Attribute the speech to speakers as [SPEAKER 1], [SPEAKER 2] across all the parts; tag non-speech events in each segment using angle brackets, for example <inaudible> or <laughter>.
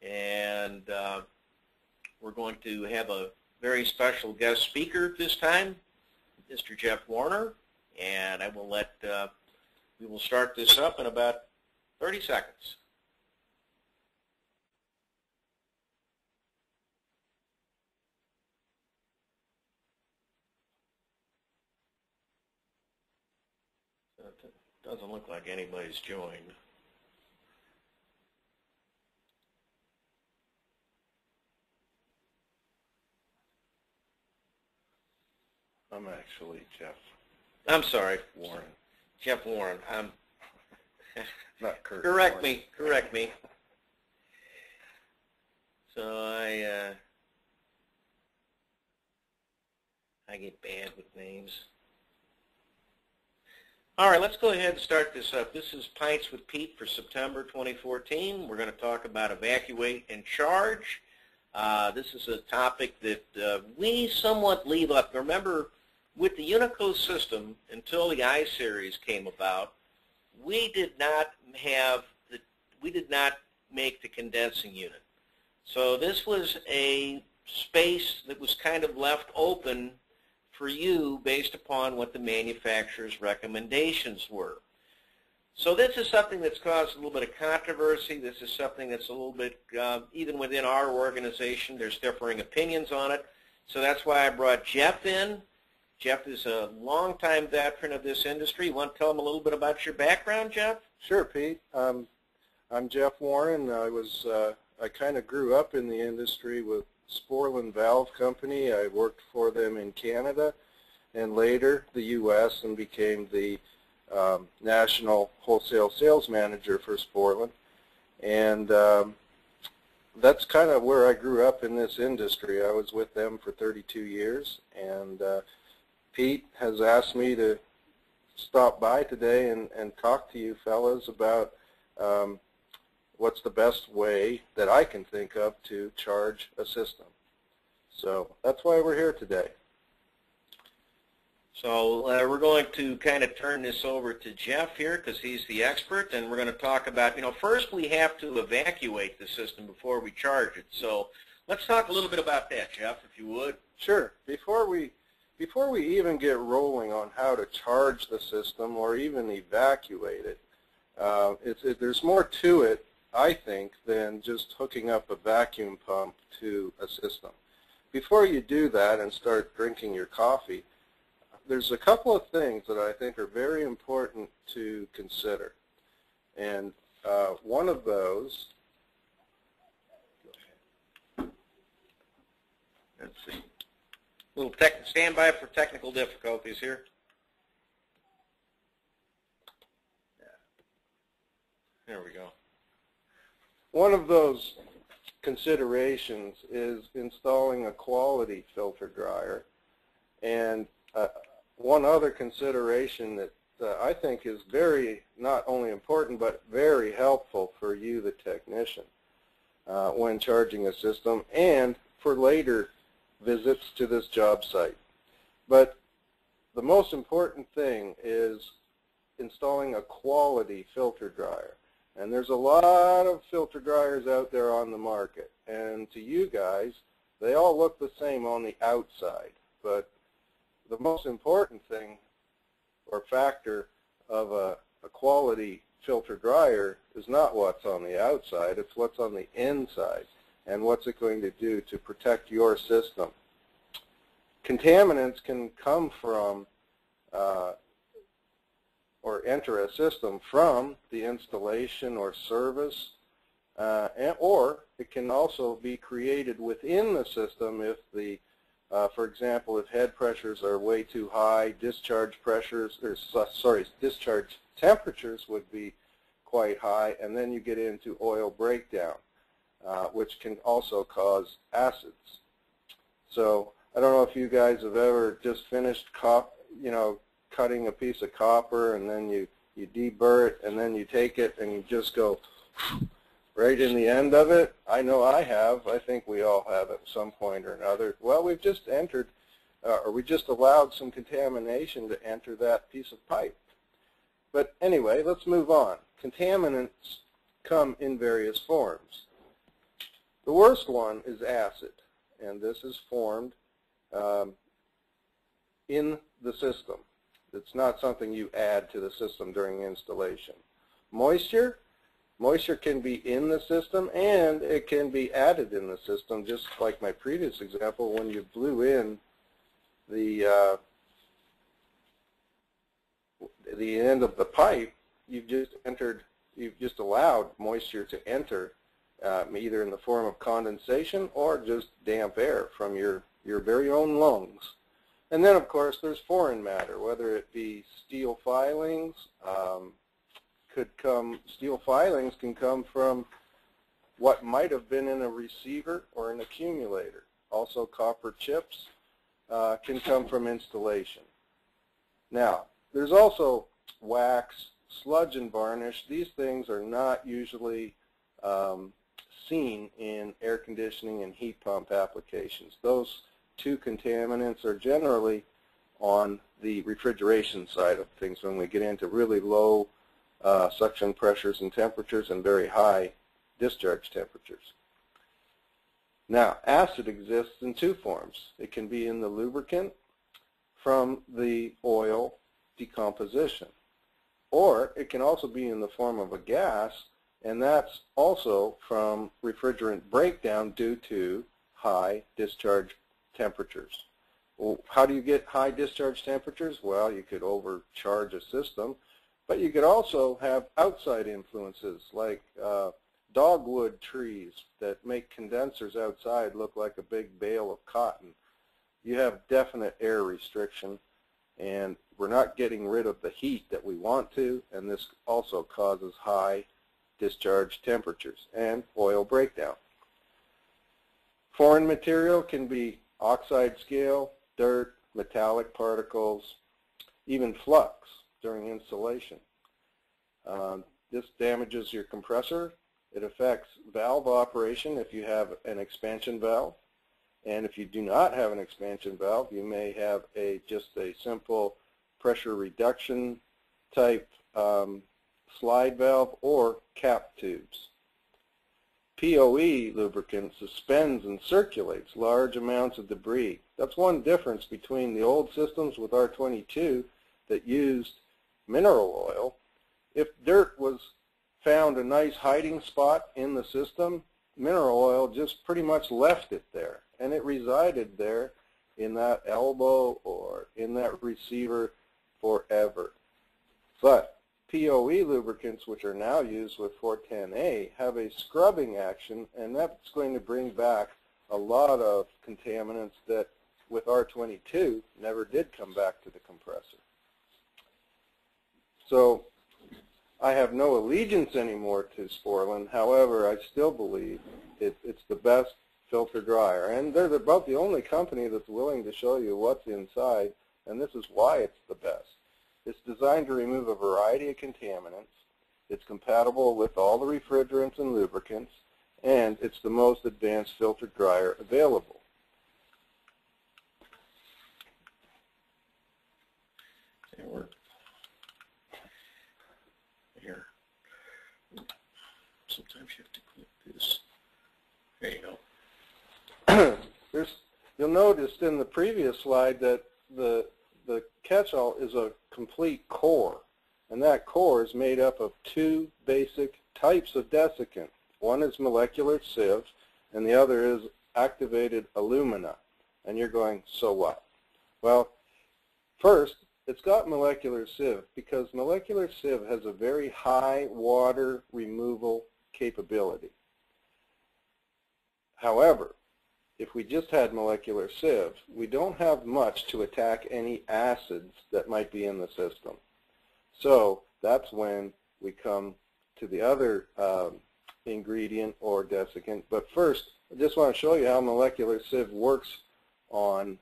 [SPEAKER 1] And uh, we're going to have a very special guest speaker at this time, Mr. Jeff Warner. And I will let, uh, we will start this up in about 30 seconds. Doesn't look like anybody's joined.
[SPEAKER 2] I'm actually Jeff,
[SPEAKER 1] I'm sorry, Warren. Jeff Warren. I'm, <laughs>
[SPEAKER 2] not Kurt.
[SPEAKER 1] correct
[SPEAKER 2] Warren.
[SPEAKER 1] me, correct me. So I, uh, I get bad with names. All right, let's go ahead and start this up. This is Pints with Pete for September 2014. We're going to talk about evacuate and charge. Uh, this is a topic that uh, we somewhat leave up. Remember, with the Unico system, until the I-Series came about, we did not have the, we did not make the condensing unit. So this was a space that was kind of left open for you based upon what the manufacturer's recommendations were. So this is something that's caused a little bit of controversy. This is something that's a little bit, uh, even within our organization, there's differing opinions on it. So that's why I brought Jeff in. Jeff is a longtime veteran of this industry. You want to tell them a little bit about your background, Jeff?
[SPEAKER 2] Sure, Pete. Um, I'm Jeff Warren. I was uh, I kind of grew up in the industry with Sporlan Valve Company. I worked for them in Canada and later the U.S. and became the um, national wholesale sales manager for Sporlan. And um, that's kind of where I grew up in this industry. I was with them for 32 years, and uh, Pete has asked me to stop by today and, and talk to you fellas about um, what's the best way that I can think of to charge a system. So that's why we're here today.
[SPEAKER 1] So uh, we're going to kind of turn this over to Jeff here because he's the expert, and we're going to talk about, you know, first we have to evacuate the system before we charge it. So let's talk a little bit about that, Jeff, if you would.
[SPEAKER 2] Sure. Before we before we even get rolling on how to charge the system or even evacuate it, uh, it, there's more to it, I think, than just hooking up a vacuum pump to a system. Before you do that and start drinking your coffee, there's a couple of things that I think are very important to consider. And uh, one of those,
[SPEAKER 1] Let's see. Little tech, stand by for technical difficulties here. There we go.
[SPEAKER 2] one of those considerations is installing a quality filter dryer. And uh, one other consideration that uh, I think is very, not only important, but very helpful for you, the technician, uh, when charging a system and for later visits to this job site. But the most important thing is installing a quality filter dryer. And there's a lot of filter dryers out there on the market. And to you guys, they all look the same on the outside. But the most important thing or factor of a, a quality filter dryer is not what's on the outside, it's what's on the inside and what's it going to do to protect your system. Contaminants can come from uh, or enter a system from the installation or service, uh, and, or it can also be created within the system if the, uh, for example, if head pressures are way too high, discharge pressures, or sorry, discharge temperatures would be quite high, and then you get into oil breakdown, uh, which can also cause acids. So I don't know if you guys have ever just finished, you know, cutting a piece of copper and then you, you deburr it and then you take it and you just go <sniffs> right in the end of it. I know I have. I think we all have at some point or another. Well, we've just entered uh, or we just allowed some contamination to enter that piece of pipe. But anyway, let's move on. Contaminants come in various forms. The worst one is acid, and this is formed um, in the system. It's not something you add to the system during installation. Moisture, moisture can be in the system and it can be added in the system, just like my previous example when you blew in the uh, the end of the pipe, you've just entered, you've just allowed moisture to enter um, either in the form of condensation or just damp air from your, your very own lungs. And then, of course, there's foreign matter, whether it be steel filings, um, could come, steel filings can come from what might have been in a receiver or an accumulator. Also, copper chips uh, can come from installation. Now, there's also wax, sludge and varnish. These things are not usually um, seen in air conditioning and heat pump applications. Those two contaminants are generally on the refrigeration side of things when we get into really low uh, suction pressures and temperatures and very high discharge temperatures. Now, acid exists in two forms. It can be in the lubricant from the oil decomposition. Or it can also be in the form of a gas, and that's also from refrigerant breakdown due to high discharge temperatures. Well, how do you get high discharge temperatures? Well, you could overcharge a system, but you could also have outside influences like uh, dogwood trees that make condensers outside look like a big bale of cotton. You have definite air restriction and we're not getting rid of the heat that we want to, and this also causes high discharge temperatures and oil breakdown. Foreign material can be oxide scale, dirt, metallic particles, even flux during installation. Um, this damages your compressor. It affects valve operation if you have an expansion valve. And if you do not have an expansion valve, you may have a just a simple pressure reduction type um, slide valve or cap tubes. POE lubricant suspends and circulates large amounts of debris. That's one difference between the old systems with R22 that used mineral oil. If dirt was found a nice hiding spot in the system, mineral oil just pretty much left it there and it resided there in that elbow or in that receiver forever. But POE lubricants, which are now used with 410A, have a scrubbing action, and that's going to bring back a lot of contaminants that with R22 never did come back to the compressor. So I have no allegiance anymore to Sporlan. However, I still believe it, it's the best filter dryer. And they're about the only company that's willing to show you what's inside, and this is why it's the best. It's designed to remove a variety of contaminants. It's compatible with all the refrigerants and lubricants, and it's the most advanced filter dryer available.
[SPEAKER 1] Here. Sometimes you have to click this. There you go. <clears throat>
[SPEAKER 2] There's, you'll notice in the previous slide that the, the catch-all is a complete core. And that core is made up of two basic types of desiccant. One is molecular sieve, and the other is activated alumina. And you're going, so what? Well, first, it's got molecular sieve because molecular sieve has a very high water removal capability. However, if we just had molecular sieve, we don't have much to attack any acids that might be in the system. So that's when we come to the other um, ingredient or desiccant. But first, I just want to show you how molecular sieve works on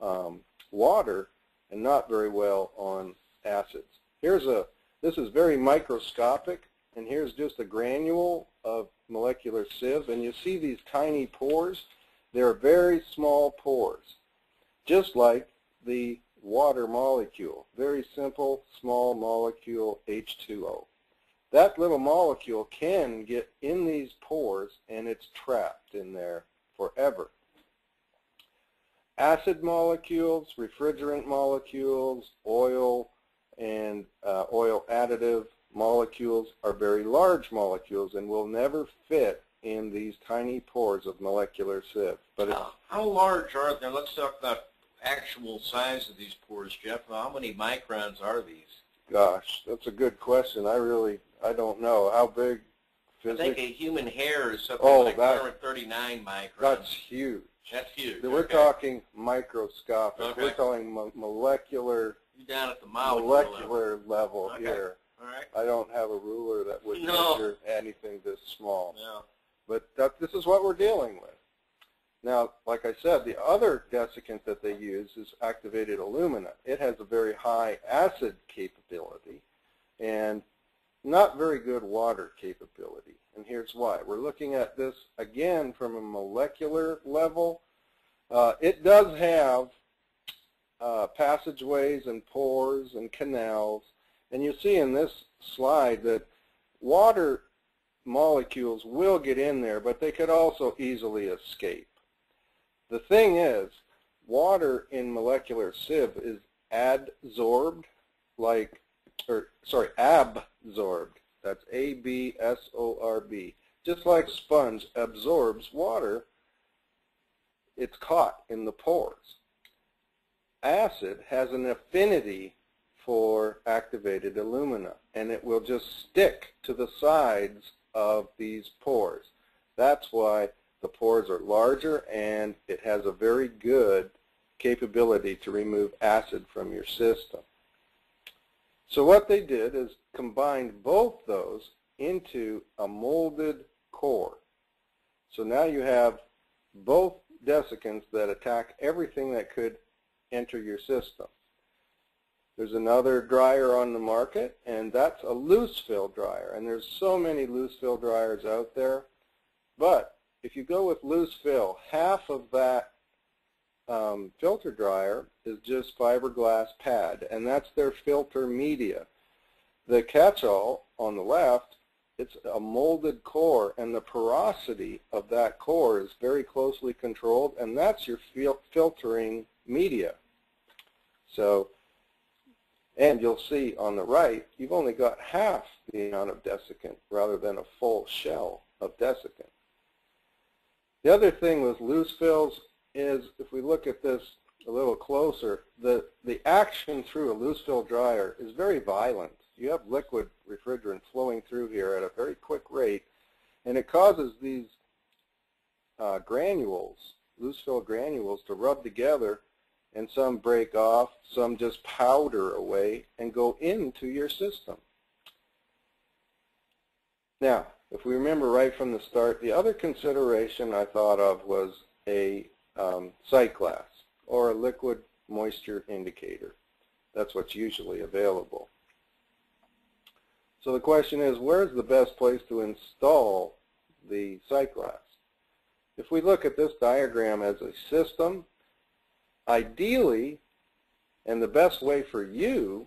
[SPEAKER 2] um, water and not very well on acids. Here's a, this is very microscopic, and here's just a granule of molecular sieve, and you see these tiny pores. They're very small pores, just like the water molecule. Very simple, small molecule H2O. that little molecule can get in these pores and it's trapped in there forever. Acid molecules, refrigerant molecules, oil, and uh, oil additive molecules are very large molecules and will never fit in these tiny pores of molecular sieve. But
[SPEAKER 1] How, how large are they? Let's talk about actual size of these pores, Jeff. How many microns are these?
[SPEAKER 2] gosh, that's a good question. I really, I don't know how big
[SPEAKER 1] I think a human hair is something
[SPEAKER 2] Oh,
[SPEAKER 1] like
[SPEAKER 2] that-
[SPEAKER 1] 139 microns.
[SPEAKER 2] That's huge.
[SPEAKER 1] That's huge.
[SPEAKER 2] We're
[SPEAKER 1] okay.
[SPEAKER 2] talking microscopic.
[SPEAKER 1] Okay.
[SPEAKER 2] We're talking mo- molecular,
[SPEAKER 1] You're down at the molecule level.
[SPEAKER 2] molecular level
[SPEAKER 1] Okay.
[SPEAKER 2] here.
[SPEAKER 1] All right.
[SPEAKER 2] I don't have a ruler that would
[SPEAKER 1] No.
[SPEAKER 2] measure anything this small.
[SPEAKER 1] Yeah.
[SPEAKER 2] But that, this is what we're dealing with. Now, like I said, the other desiccant that they use is activated alumina. It has a very high acid capability and not very good water capability. And here's why. We're looking at this again from a molecular level. Uh, it does have uh, passageways and pores and canals. And you see in this slide that water molecules will get in there, but they could also easily escape. The thing is, water in molecular sieve is adsorbed, like, or sorry, absorbed. That's A-B-S-O-R-B. Just like sponge absorbs water, it's caught in the pores. Acid has an affinity for activated alumina, and it will just stick to the sides of these pores. That's why the pores are larger and it has a very good capability to remove acid from your system. So what they did is combined both those into a molded core. So now you have both desiccants that attack everything that could enter your system. There's another dryer on the market, and that's a loose fill dryer. And there's so many loose fill dryers out there. But if you go with loose fill, half of that um, filter dryer is just fiberglass pad, and that's their filter media. The catch-all on the left, it's a molded core, and the porosity of that core is very closely controlled, and that's your fil filtering media. So and you'll see on the right, you've only got half the amount of desiccant rather than a full shell of desiccant. The other thing with loose fills is, if we look at this a little closer, the, the action through a loose fill dryer is very violent. You have liquid refrigerant flowing through here at a very quick rate, and it causes these uh, granules, loose fill granules, to rub together and some break off, some just powder away and go into your system. Now, if we remember right from the start, the other consideration I thought of was a um, sight glass or a liquid moisture indicator. That's what's usually available. So the question is, where's the best place to install the sight glass? If we look at this diagram as a system, ideally, and the best way for you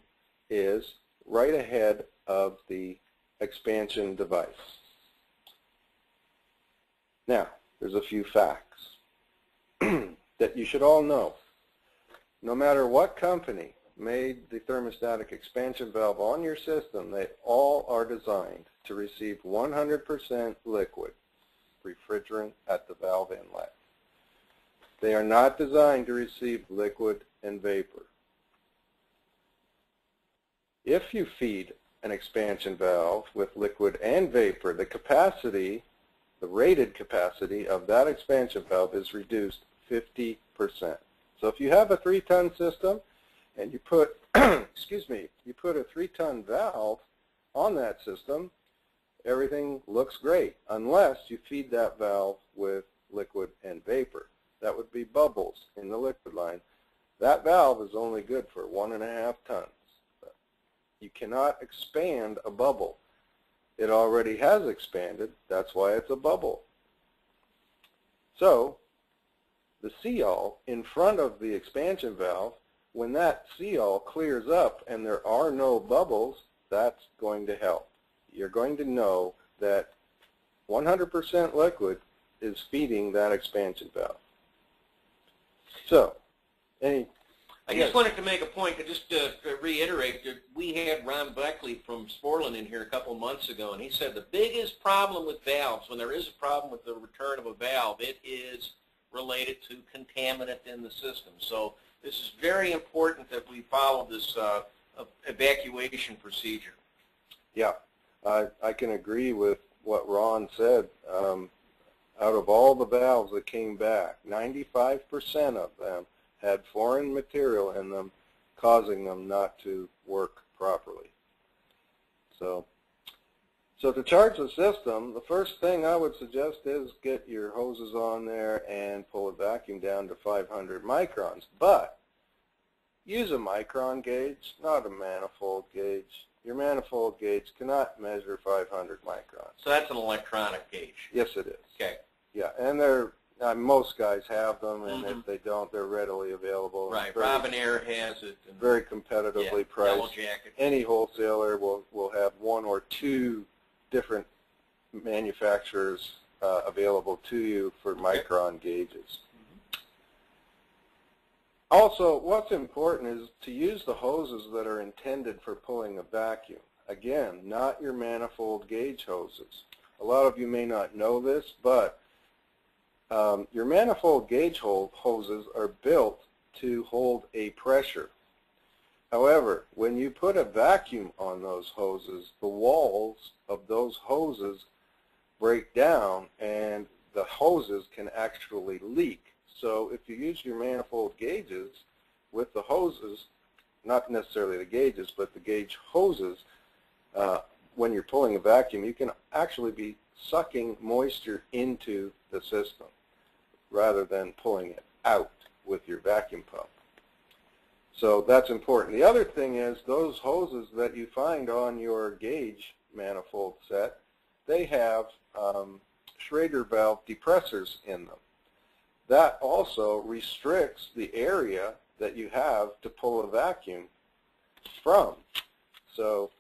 [SPEAKER 2] is right ahead of the expansion device. Now, there's a few facts <clears throat> that you should all know. No matter what company made the thermostatic expansion valve on your system, they all are designed to receive 100% liquid refrigerant at the valve inlet. They are not designed to receive liquid and vapor. If you feed an expansion valve with liquid and vapor, the capacity, the rated capacity of that expansion valve is reduced 50%. So if you have a three-ton system and you put, <clears throat> excuse me, you put a three-ton valve on that system, everything looks great unless you feed that valve with liquid and vapor. Be bubbles in the liquid line. That valve is only good for one and a half tons. You cannot expand a bubble. It already has expanded. That's why it's a bubble. So the seal in front of the expansion valve, when that seal clears up and there are no bubbles, that's going to help. you're going to know that 100% liquid is feeding that expansion valve. So, any,
[SPEAKER 1] I just wanted to make a point, to just to to reiterate, that we had Ron Beckley from Sporlan in here a couple of months ago, and he said the biggest problem with valves, when there is a problem with the return of a valve, it is related to contaminant in the system. So this is very important that we follow this uh, evacuation procedure.
[SPEAKER 2] yeah, I, I can agree with what Ron said. Um, out of all the valves that came back, 95% of them had foreign material in them, causing them not to work properly. So, so to charge the system, the first thing I would suggest is get your hoses on there and pull a vacuum down to 500 microns. But use a micron gauge, not a manifold gauge. Your manifold gauge cannot measure 500 microns.
[SPEAKER 1] So that's an electronic gauge.
[SPEAKER 2] Yes, it is.
[SPEAKER 1] Okay.
[SPEAKER 2] Yeah, and they're uh, most guys have them, and
[SPEAKER 1] Mhm.
[SPEAKER 2] if they don't, they're readily available.
[SPEAKER 1] Right.
[SPEAKER 2] Very,
[SPEAKER 1] Robinair has it. And,
[SPEAKER 2] very competitively
[SPEAKER 1] Yellow
[SPEAKER 2] priced.
[SPEAKER 1] Jacket.
[SPEAKER 2] Any wholesaler will will have one or two different manufacturers uh, available to you for
[SPEAKER 1] Okay.
[SPEAKER 2] micron gauges. Also, what's important is to use the hoses that are intended for pulling a vacuum. Again, not your manifold gauge hoses. A lot of you may not know this, but um, your manifold gauge hole hoses are built to hold a pressure. However, when you put a vacuum on those hoses, the walls of those hoses break down and the hoses can actually leak. So if you use your manifold gauges with the hoses, not necessarily the gauges, but the gauge hoses, uh, when you're pulling a vacuum, you can actually be sucking moisture into the system rather than pulling it out with your vacuum pump. So that's important. The other thing is those hoses that you find on your gauge manifold set, they have um, Schrader valve depressors in them. That also restricts the area that you have to pull a vacuum from. So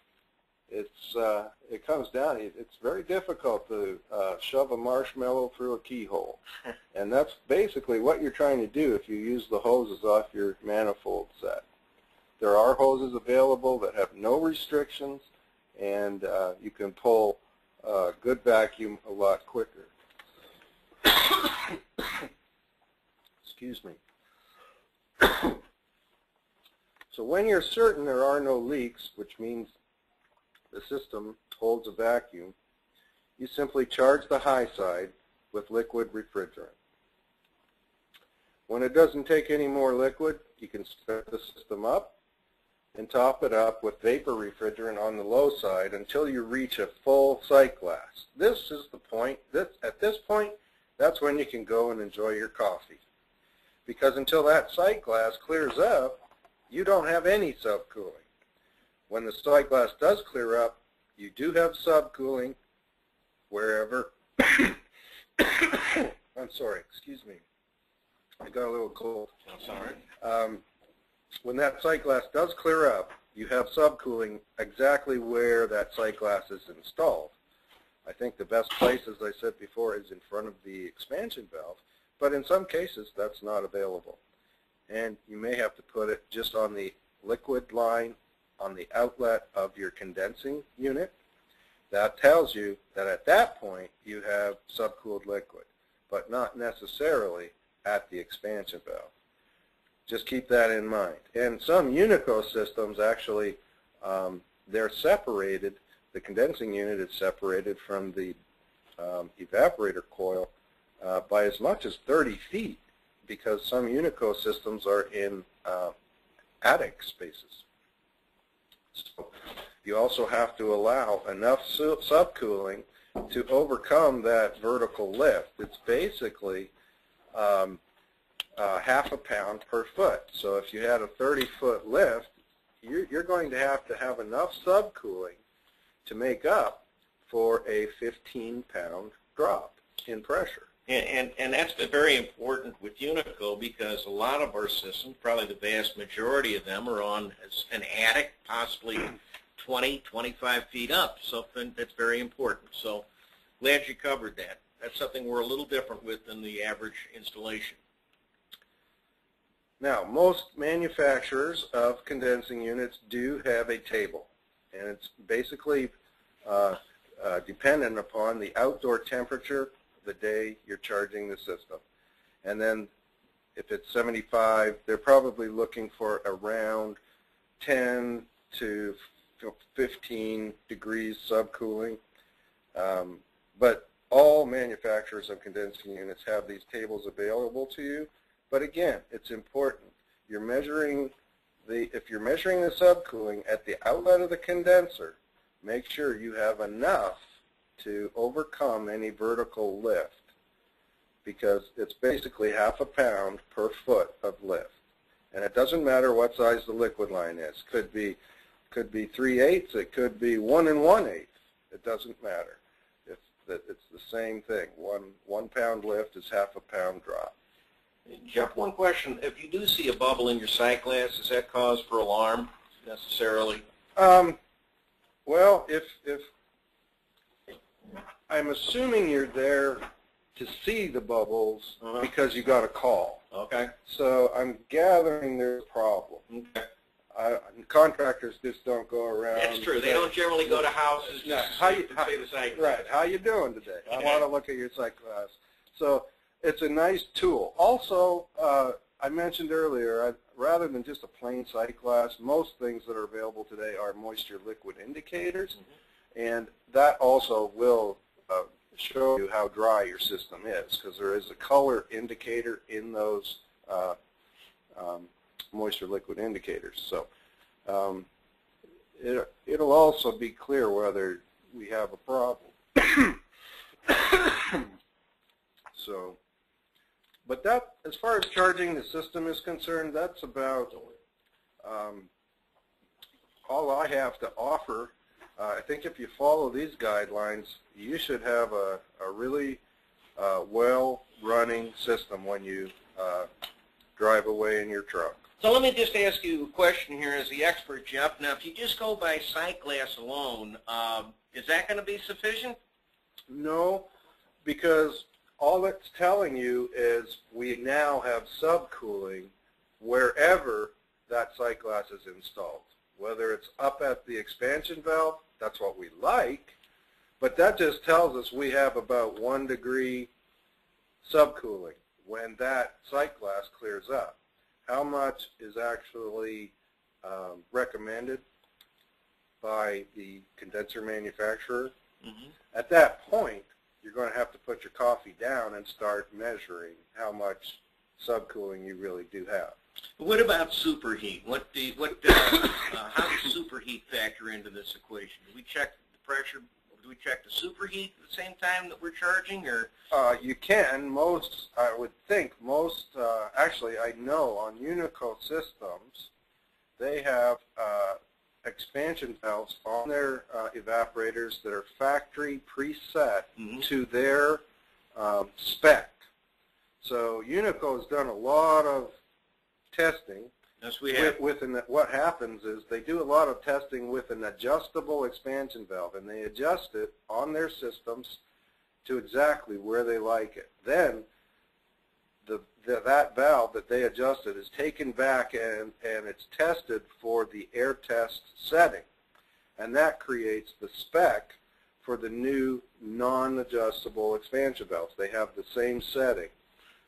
[SPEAKER 2] it's uh, it comes down. It's very difficult to uh, shove a marshmallow through a keyhole, <laughs> and that's basically what you're trying to do if you use the hoses off your manifold set. There are hoses available that have no restrictions, and uh, you can pull a good vacuum a lot quicker. <coughs> Excuse me. <coughs> so when you're certain there are no leaks, which means the system holds a vacuum, you simply charge the high side with liquid refrigerant. When it doesn't take any more liquid, you can start the system up and top it up with vapor refrigerant on the low side until you reach a full sight glass. This is the point. This, at this point, that's when you can go and enjoy your coffee. Because until that sight glass clears up, you don't have any subcooling. When the sight glass does clear up, you do have subcooling wherever. <coughs> I'm sorry, excuse me. I got a little cold.
[SPEAKER 1] I'm sorry.
[SPEAKER 2] Um, when that sight glass does clear up, you have subcooling exactly where that sight glass is installed. I think the best place, as I said before, is in front of the expansion valve, but in some cases that's not available. And you may have to put it just on the liquid line on the outlet of your condensing unit. That tells you that at that point you have subcooled liquid, but not necessarily at the expansion valve. Just keep that in mind. And some Unico systems actually, um, they're separated, the condensing unit is separated from the um, evaporator coil uh, by as much as 30 feet because some Unico systems are in uh, attic spaces. So you also have to allow enough su subcooling to overcome that vertical lift. It's basically um, uh, half a pound per foot. So if you had a 30-foot lift, you're, you're going to have to have enough subcooling to make up for a 15-pound drop in pressure.
[SPEAKER 1] And, and, and that's very important with Unico because a lot of our systems, probably the vast majority of them, are on an attic, possibly 20, 25 feet up, something that's very important. So glad you covered that. That's something we're a little different with than the average installation.
[SPEAKER 2] Now, most manufacturers of condensing units do have a table, and it's basically uh, uh, dependent upon the outdoor temperature the day you're charging the system. And then if it's 75, they're probably looking for around 10 to 15 degrees subcooling. Um, but all manufacturers of condensing units have these tables available to you. But again, it's important. You're measuring the, if you're measuring the subcooling at the outlet of the condenser, make sure you have enough to overcome any vertical lift because it's basically half a pound per foot of lift. And it doesn't matter what size the liquid line is. Could be could be three eighths, it could be one and one eighth. It doesn't matter. It's that it's the same thing. One one pound lift is half a pound drop.
[SPEAKER 1] Jeff, one question. If you do see a bubble in your sight glass, is that cause for alarm necessarily?
[SPEAKER 2] Um, well, if if I'm assuming you're there to see the bubbles
[SPEAKER 1] Uh-huh.
[SPEAKER 2] because you got a call.
[SPEAKER 1] Okay.
[SPEAKER 2] So I'm gathering there's a problem.
[SPEAKER 1] Okay.
[SPEAKER 2] Contractors just don't go around.
[SPEAKER 1] That's true. They don't generally go to houses
[SPEAKER 2] No, how you- how- Right. How you doing today? I want to look at your sight glass. So it's a nice tool. Also, uh, I mentioned earlier, I, rather than just a plain sight glass, most things that are available today are moisture liquid indicators, and that also will uh, show you how dry your system is, because there is a color indicator in those uh, um, moisture liquid indicators. So um, it, it'll also be clear whether we have a problem. <coughs> so, but that, as far as charging the system is concerned, that's about um, all I have to offer. Uh, I think if you follow these guidelines, you should have a, a really uh, well-running system when you uh, drive away in your truck.
[SPEAKER 1] So let me just ask you a question here as the expert, Jeff. Now, if you just go by sight glass alone, um, is that going to be sufficient?
[SPEAKER 2] No, because all it's telling you is we now have subcooling wherever that sight glass is installed. Whether it's up at the expansion valve, that's what we like, but that just tells us we have about one degree subcooling when that sight glass clears up. How much is actually um, recommended by the condenser manufacturer?
[SPEAKER 1] Mm-hmm.
[SPEAKER 2] At that point, you're going to have to put your coffee down and start measuring how much subcooling you really do have.
[SPEAKER 1] What about superheat? What the what? Uh, <coughs> uh, how does superheat factor into this equation? Do we check the pressure? Do we check the superheat at the same time that we're charging, or
[SPEAKER 2] Uh, you can, most, I would think, most, uh, actually I know on Unico systems, they have uh, expansion valves on their uh, evaporators that are factory preset
[SPEAKER 1] Mhm.
[SPEAKER 2] to their um, spec. So Unico has done a lot of testing
[SPEAKER 1] as we have?
[SPEAKER 2] with, with an, what happens is they do a lot of testing with an adjustable expansion valve, and they adjust it on their systems to exactly where they like it. Then the, the, that valve that they adjusted is taken back and, and it's tested for the air test setting. And that creates the spec for the new non-adjustable expansion valves. They have the same setting.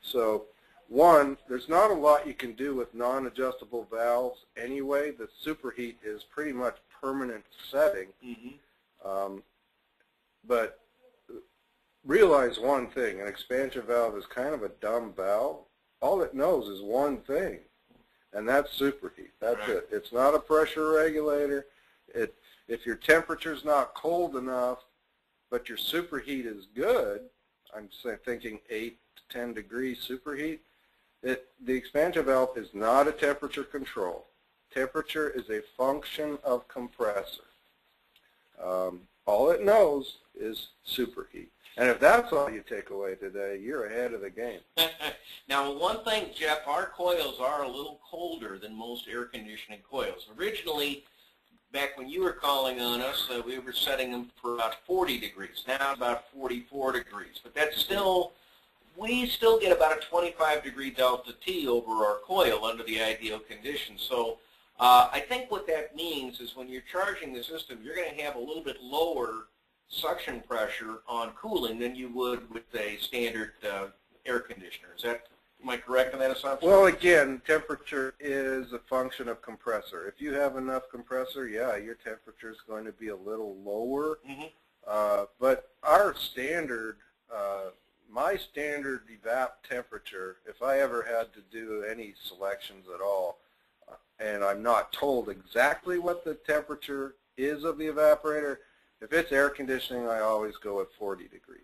[SPEAKER 2] So one, there's not a lot you can do with non-adjustable valves anyway. The superheat is pretty much permanent setting.
[SPEAKER 1] Mm-hmm.
[SPEAKER 2] Um, but realize one thing, an expansion valve is kind of a dumb valve. All it knows is one thing, and that's superheat. That's
[SPEAKER 1] Right.
[SPEAKER 2] it. It's not a pressure regulator. It, if your temperature's not cold enough, but your superheat is good, I'm say, thinking 8 to 10 degrees superheat, the expansion valve is not a temperature control. Temperature is a function of compressor. Um, all it knows is superheat. And if that's all you take away today, you're ahead of the game. <laughs>
[SPEAKER 1] now, one thing, Jeff, our coils are a little colder than most air conditioning coils. Originally, back when you were calling on us, uh, we were setting them for about 40 degrees. Now about 44 degrees, but that's still we still get about a 25 degree delta T over our coil under the ideal conditions. So uh, I think what that means is when you're charging the system, you're going to have a little bit lower suction pressure on cooling than you would with a standard uh, air conditioner. Is that am I correct in that assumption?
[SPEAKER 2] Well, again, temperature is a function of compressor. If you have enough compressor, yeah, your temperature is going to be a little lower.
[SPEAKER 1] Mhm.
[SPEAKER 2] Uh, but our standard, uh, my standard evap temperature, if I ever had to do any selections at all, uh, and I'm not told exactly what the temperature is of the evaporator, if it's air conditioning, I always go at 40 degrees.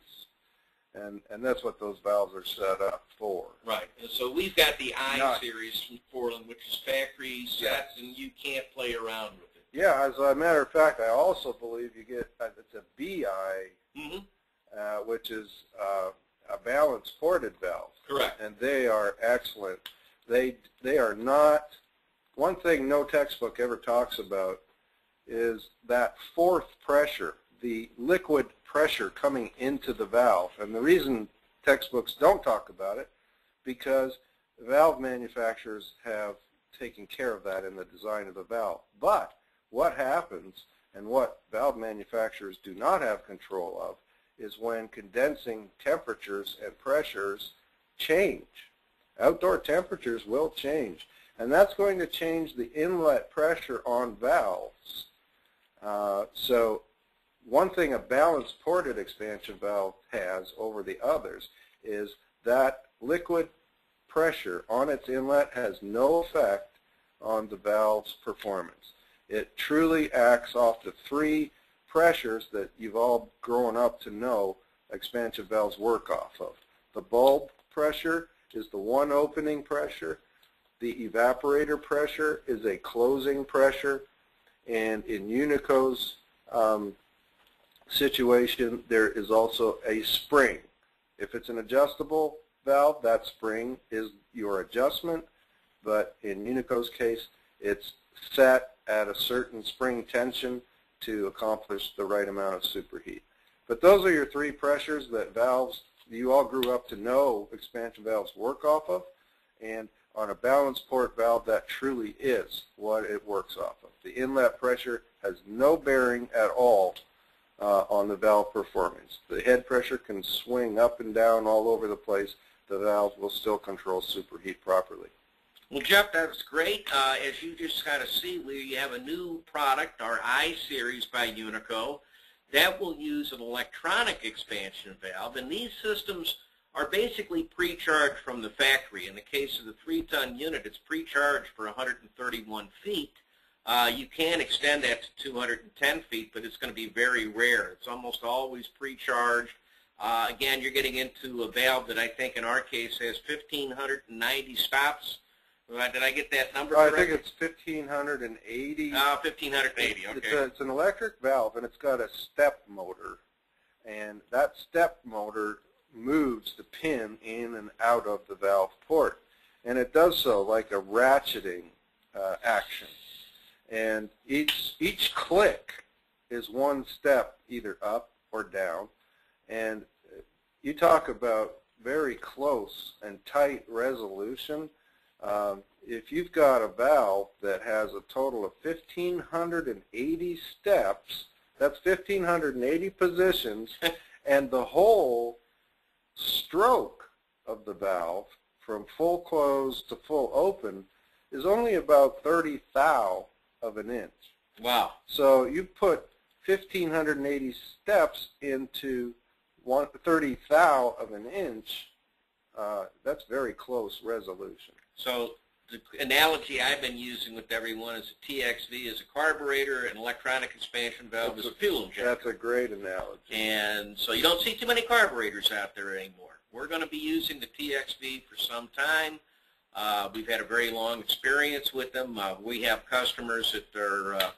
[SPEAKER 2] And, and that's what those valves are set up for.
[SPEAKER 1] Right. And so we've got the I
[SPEAKER 2] Not-
[SPEAKER 1] series from Sporlan, which is factory set, and you can't play around with it.
[SPEAKER 2] Yeah, as a matter of fact, I also believe you get, uh, it's a BI,
[SPEAKER 1] hmm
[SPEAKER 2] uh, which is uh, a balanced ported valve.
[SPEAKER 1] Correct.
[SPEAKER 2] And they are excellent. They, they are not, one thing no textbook ever talks about is that fourth pressure, the liquid pressure coming into the valve. And the reason textbooks don't talk about it, because valve manufacturers have taken care of that in the design of the valve. But what happens, and what valve manufacturers do not have control of, is when condensing temperatures and pressures change. Outdoor temperatures will change, and that's going to change the inlet pressure on valves. Uh, so one thing a balanced ported expansion valve has over the others is that liquid pressure on its inlet has no effect on the valve's performance. It truly acts off the three pressures that you've all grown up to know expansion valves work off of. The bulb pressure is the one opening pressure. The evaporator pressure is a closing pressure. And in Unico's um, situation, there is also a spring. If it's an adjustable valve, that spring is your adjustment. But in Unico's case, it's set at a certain spring tension to accomplish the right amount of superheat. But those are your three pressures that valves, you all grew up to know expansion valves work off of. And on a balanced port valve, that truly is what it works off of. The inlet pressure has no bearing at all uh, on the valve performance. The head pressure can swing up and down all over the place. The valve will still control superheat properly.
[SPEAKER 1] Well, Jeff, that was great. Uh, as you just kind of see, we have a new product, our I-Series by Unico, that will use an electronic expansion valve, and these systems are basically pre-charged from the factory. In the case of the three-ton unit, it's pre-charged for 131 feet. Uh, you can extend that to 210 feet, but it's going to be very rare. It's almost always pre-charged. Uh, again, you're getting into a valve that I think in our case has 1,590 stops. Uh, Did I get that number
[SPEAKER 2] I
[SPEAKER 1] correct?
[SPEAKER 2] think it's 1580.
[SPEAKER 1] Uh, 1,580,
[SPEAKER 2] It's,
[SPEAKER 1] okay.
[SPEAKER 2] a, it's an electric valve, and it's got a step motor. And that step motor moves the pin in and out of the valve port. And it does so like a ratcheting uh, action. And each, each click is one step either up or down. And you talk about very close and tight resolution. Um, if you've got a valve that has a total of 1,580 steps, that's 1,580 positions, <laughs> and the whole stroke of the valve from full close to full open is only about 30 thou of an inch.
[SPEAKER 1] Wow.
[SPEAKER 2] So you put 1,580 steps into one, 30 thou of an inch, uh, that's very close resolution.
[SPEAKER 1] So the analogy I've been using with everyone is a TXV is a carburetor, an electronic expansion valve is a fuel injector.
[SPEAKER 2] That's a great analogy.
[SPEAKER 1] And so you don't see too many carburetors out there anymore. We're going to be using the TXV for some time. Uh, we've had a very long experience with them. Uh, we have customers that are uh,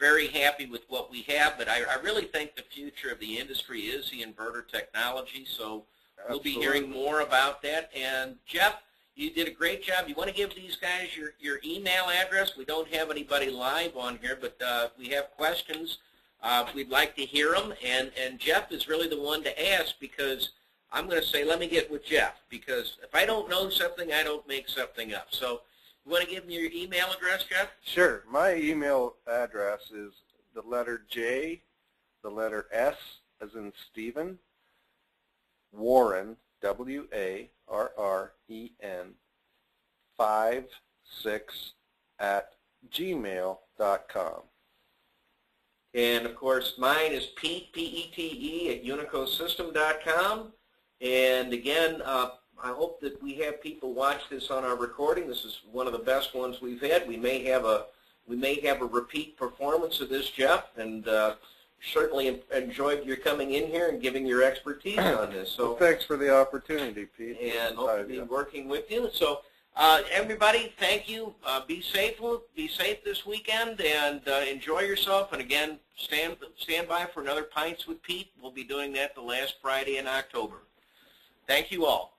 [SPEAKER 1] very happy with what we have, but I, I really think the future of the industry is the inverter technology, so we'll be hearing more about that. And Jeff, You did a great job. You want to give these guys your, your email address? We don't have anybody live on here, but uh, we have questions. Uh, we'd like to hear them, and, and Jeff is really the one to ask because I'm going to say, let me get with Jeff, because if I don't know something, I don't make something up. So you want to give me your email address, Jeff?
[SPEAKER 2] Sure. My email address is the letter J, the letter S as in Stephen, Warren, W-A-R-R-E-N, 5, 6 at gmail dot com.
[SPEAKER 1] And of course, mine is Pete, P-E-T-E, at unicosystem.com. And again, uh, I hope that we have people watch this on our recording. This is one of the best ones we've had. We may have a we may have a repeat performance of this, Jeff, and uh, certainly enjoyed your coming in here and giving your expertise <clears throat> on this. So
[SPEAKER 2] Well, thanks for the opportunity, Pete.
[SPEAKER 1] and hope to be
[SPEAKER 2] Uh,
[SPEAKER 1] working with you. So uh, everybody, thank you. Uh, be safe. Be safe this weekend and uh, enjoy yourself. And again, stand stand by for another Pints with Pete. We'll be doing that the last Friday in October. Thank you all.